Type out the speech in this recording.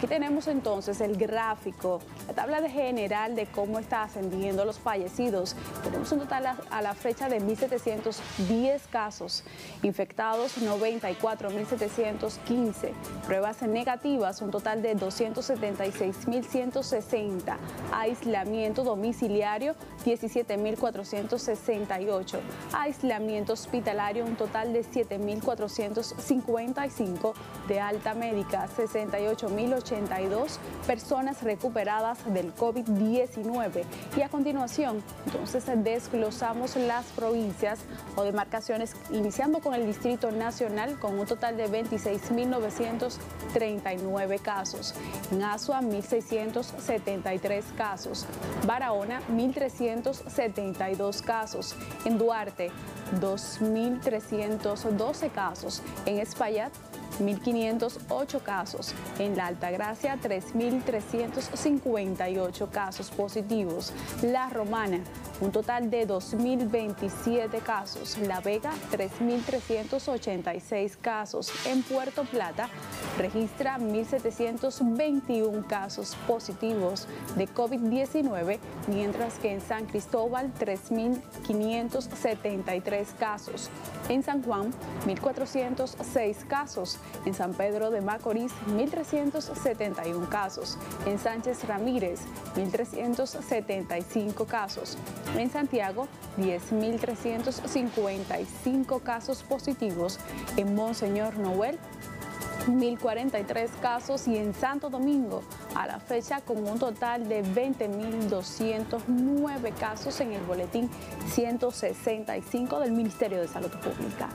Aquí tenemos entonces el gráfico, la tabla de general de cómo está ascendiendo los fallecidos. Tenemos un total a, la fecha de 1.710 casos, infectados 94.715, pruebas negativas un total de 276.160, aislamiento domiciliario 17.468, aislamiento hospitalario un total de 7.455, de alta médica 68.082 personas recuperadas del COVID-19. Y a continuación, entonces desglosamos las provincias o demarcaciones, iniciando con el Distrito Nacional con un total de 26.939 casos. En Asua, 1.673 casos. Barahona, 1.372 casos. En Duarte, 2.312 casos. En Espaillat, 1.508 casos. En la Altagracia, 3.358 casos positivos. La Romana, un total de 2.027 casos. La Vega, 3.386 casos. En Puerto Plata, registra 1.721 casos positivos de COVID-19, mientras que en San Cristóbal, 3.573 casos. En San Juan, 1.406 casos. En San Pedro de Macorís, 1.371 casos. En Sánchez Ramírez, 1.375 casos. En Santiago, 10.355 casos positivos. En Monseñor Noel, 1.043 casos y en Santo Domingo a la fecha con un total de 20.209 casos en el boletín 165 del Ministerio de Salud Pública.